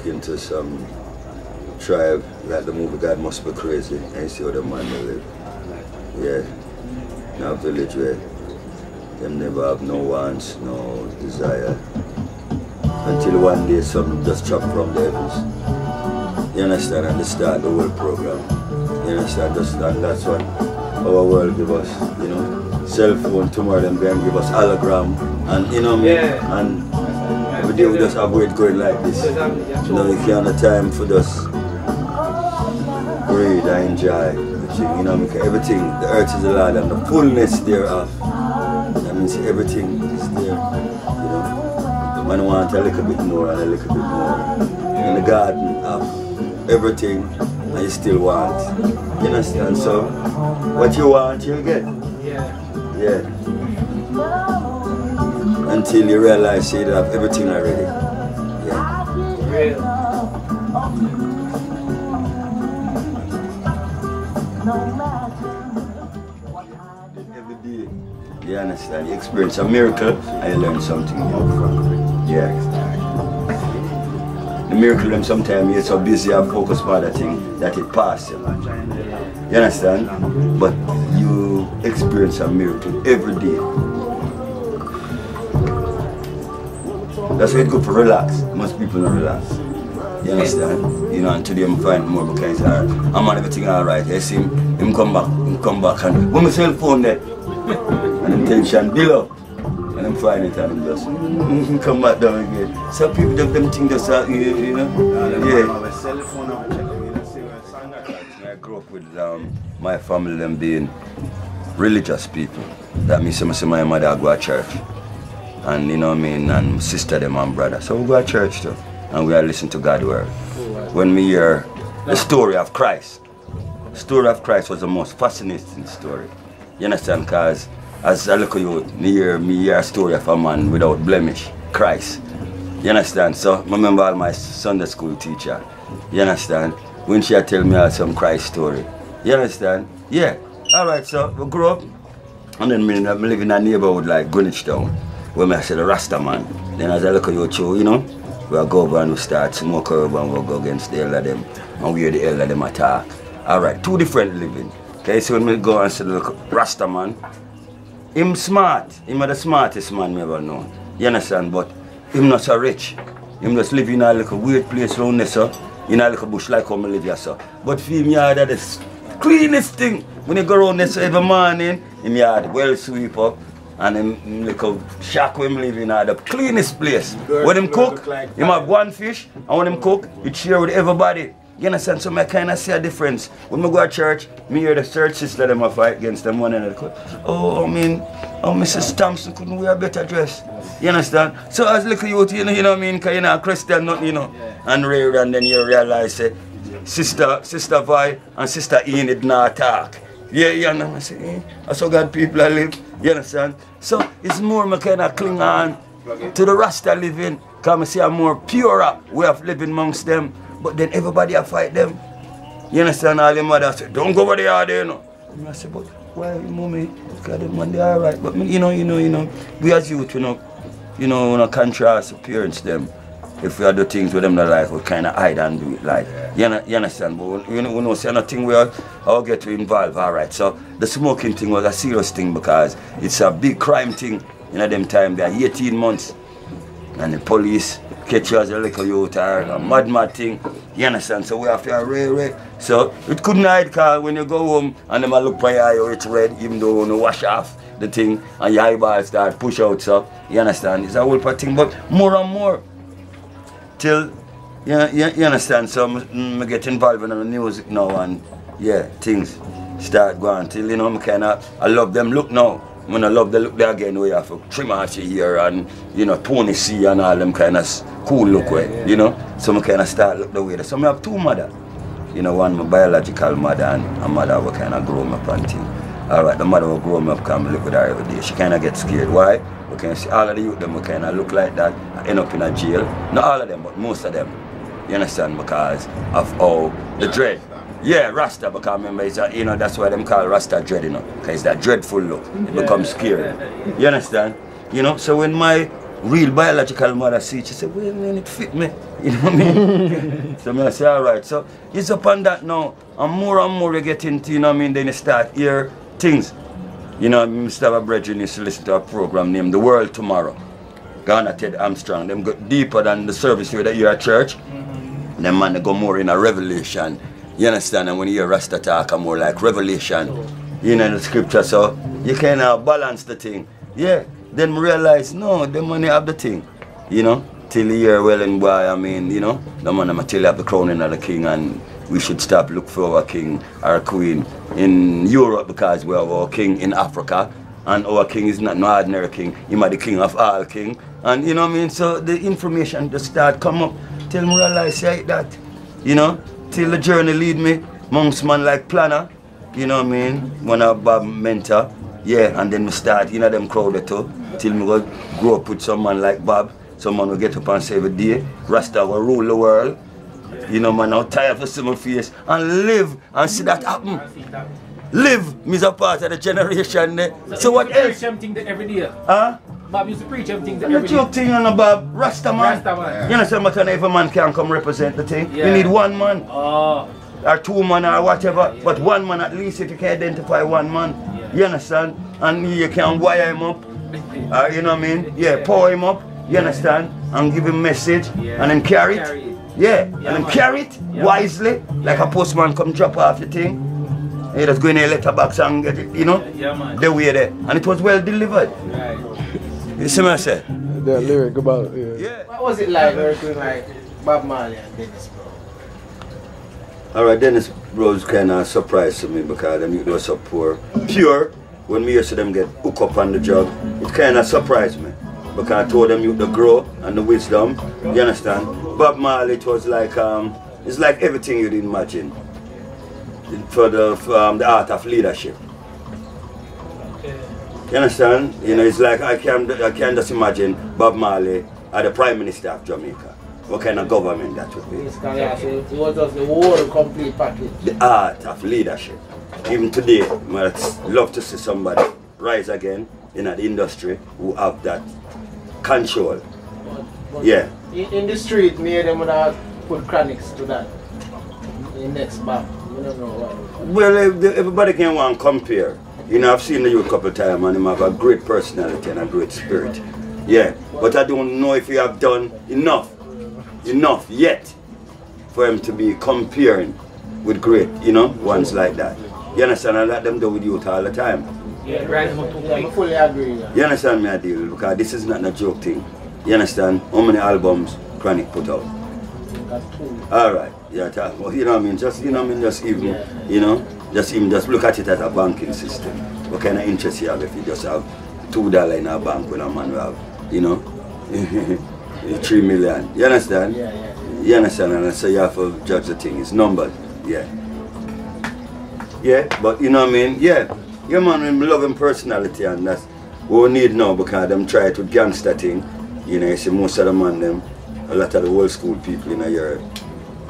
into some tribe like the movie God Must Be Crazy and see how the man they live. Yeah. In a village where them never have no wants, no desire. Until one day something just dropped from the heavens. You understand? And they start the world program. You understand? Just, and that's what our world give us, you know. Cell phone, tomorrow them going give us hologram and you know me Yeah. and every day we just have it going like this. You know, if you have time for just breathe and enjoy the thing, you know, because everything, the earth is the Lord and the fullness thereof. That means everything is there, you know. Man want a little bit more and a little bit more. In the garden of everything and you still want. You understand? So what you want you'll get. Yeah. Yeah. Until you realize you have everything already. Yeah. Real. Every day. You understand? You experience a miracle and you learn something new from it. Yeah. The miracle them sometimes you're so busy and focused on the thing that it passes you. You understand? But you experience a miracle every day. That's why it's good for relax. Most people don't relax. You understand? You know, and today I'm finding more because uh, I'm on everything alright. I see him, him come back, him come back and when my cell phone there and him tension build up. And I'm finding it and him just mm, come back down again. Some people them, them think just uh, you, you know? Yeah. I grew up with um, my family them being religious people. That means some say my mother go to church. And you know what I mean, and sister them and brother. So we go to church too. And we are listen to God's word. When we hear the story of Christ. The story of Christ was the most fascinating story. You understand? Because as I look at you, me hear, me hear a story of a man without blemish, Christ. You understand? So I remember all my Sunday school teacher. You understand? When she had tell me all some Christ story. You understand? Yeah. Alright, so we grew up and then I live in a neighborhood like Greenwich Town, me I say the Rasta man. Then as I look at you too, you know, we'll go over and we start smoke herb and we'll go against the elder them and we hear the elder them attack. Alright, two different living. Okay, so when we go and say look Rasta man, him smart. Him the smartest man me ever known. You understand? But him not so rich. Him just live in a little weird place around there, so. In a little bush like how me live here, so. But for him yard that is the cleanest thing. When you go around there so every morning, him yard well sweep up. And him, him little shack where him live in the cleanest place. Good, when him cook, like him have one fish, and when him cook, he share with everybody. You understand? So I kind of see a difference. When I go to church, me hear the church sister them a fight against them one another. Oh, I mean, oh, Mrs. Thompson couldn't wear a better dress. You understand? So as little youth, you know, you know what I mean? Because you're not a Christian, nothing, you know. And rare, and then you realize, say, sister, sister Vi and sister Ian did not talk. Yeah, you know, I say, eh, that's how God people I live. You understand? So it's more me kind of cling on to the Rasta living. I see a more purer way of living amongst them. But then everybody a fight them. You understand? All your mother say, don't go over there, you know. And I say, but why, mommy? Because the man, they all right. But, you know, you know, you know, we as youth, you know, you know, when I contrast appearance them, if we do things with them that like, we kind of hide and do it like, you, know, you understand? But know, we know, say nothing we all, get to involve, all right. So the smoking thing was a serious thing because it's a big crime thing. You know, them time, they are 18 months and the police catch you as a little youth or a mad mad thing. You understand? So we have to array, array. So it couldn't hide because when you go home and them a look for your eye, oh, it's red, even though you wash off the thing and your eyeballs start push out. So you understand? It's a whole part thing, but more and more till you, you, you understand. So I get involved in the music now and yeah, things start going till you know I kind of I love them look now. When I love the look there again, we have to trim out your hair and you know Tony C and all them kind of cool look way, you know. So I kind of start look the way. there. So I have two mother. You know, one my biological mother and a mother who kind of grow me up and thing. All right, the mother will grow me up, come live with her every day. She kind of get scared. Why? Because see all of the youth them will kind of look like that, end up in a jail. Not all of them, but most of them. You understand? Because of how the dread. Yeah, Rasta, because remember, it's a, you know, that's why them call Rasta dread, you know, because it's that dreadful look. It becomes scary. You understand? You know, so when my real biological mother see it, she said, wait a minute, it fit me. You know what I mean? so I say, all right. So it's upon that now. And more and more you get into, you know what I mean, then you start hear things. You know, Mr. Brethren used to listen to a program named The World Tomorrow. Garner Ted Armstrong. Them go deeper than the service here that you're at church. Mm-hmm. Them man they go more in a revelation. You understand? And when you hear Rasta talk, I'm more like revelation. You know the scripture, so you can uh, balance the thing. Yeah. Then realize, no, the money have the thing. You know? Till year well and boy, I mean, you know, the man I'm tell you have the crowning of the king and we should stop look for our king, our queen in Europe because we have our king in Africa and our king is not no ordinary king. He might the king of all king. And you know what I mean? So the information just start come up till me realize like that. You know? Till the journey lead me amongst man like Planno. You know what I mean? One of Bob mentor. Yeah, and then we start, you know them crowd too. Till me go grow up with someone like Bob. Someone will get up and save a day. Rasta will rule the world. You know man, I'm tired of see my face and live and see that happen. Live, me's a part of the generation. Eh? So, so what else? Preach every day. Huh? Bob used to preach everything every day. joke thing on Bob, Rasta man. Rasta man. You understand what every man can come represent the thing? Yeah. You need one man. Oh. Or two man or whatever. But one man at least if you can identify one man. You understand? And you can wire him up. Uh, you know what I mean? Yeah, pour him up. You understand? And give him message. And then carry. Carry it. Yeah, and carry it Yeah. wisely. Like a postman come drop off the thing. You just go in a letterbox and get it, you know? Yeah, man. The way there. And it was well delivered. Right. You see what I say? That lyric about yeah. Yeah. What was it like working like Bob Marley and Dennis Brown? Alright, Dennis Rose kind of surprised to me because them youth was so poor. Pure, when me used to them get hook up on the job, it kind of surprised me. Because I told them you to grow and the wisdom, you understand? Bob Marley, it was like, um, it's like everything you'd imagine. For the, for, um, the art of leadership. You understand? You know, it's like I can I can just imagine Bob Marley as the Prime Minister of Jamaica. What kind of government that would be? Basically, yeah, so it was just the whole complete package. the art of leadership. Even today, I'd love to see somebody rise again in an industry who have that control. But, Yeah. In, in the street, me and them would have put Chronixx to that. In next back. We don't know why. Well, everybody can want to compare. You know, I've seen the youth a couple of times and him have a great personality and a great spirit. Yeah, but I don't know if you have done enough, enough yet for him to be comparing with great, you know, ones like that. You understand? I let them do with youth all the time. Yeah, right. I'm Yeah, I fully agree. Yeah. You understand me, I deal because this is not a joke thing. You understand? How many albums Chronixx put out? All right. Yeah, ta- well, you know what I mean? Just, you know what I mean? Just even, Yeah. you know, just even, just look at it as a banking system. What kind of interest you have if you just have two dollar in a bank when a man will have, you know, three million. You understand? Yeah, yeah. You understand? And so you have to judge the thing. It's numbers. Yeah. Yeah, but you know what I mean? Yeah. Yeah, man, with loving personality and that's what we need now because them try with gangster thing. You know, you see most of the man them, a lot of the old school people in year,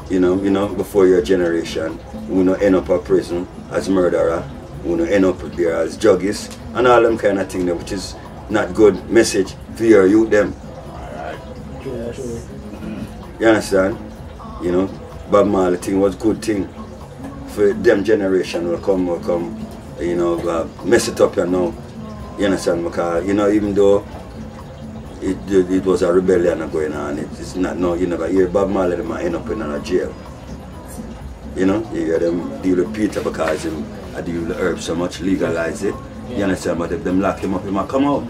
you know, you know, before your generation, we know end up a prison as murderer, we know end up there as juggies and all them kind of thing there, which is not good message for your youth them. True. You understand? You know, Bob Marley thing was good thing for them generation will come will come, you know, uh, mess it up you know. You understand? Because you know, even though it, it, it was a rebellion going on, it, it's not no you never hear Bob Marley them end up in a jail. You know, you hear them deal with Peter because him I deal with herbs so much, legalize it. You understand? But if them lock him up, he might come out.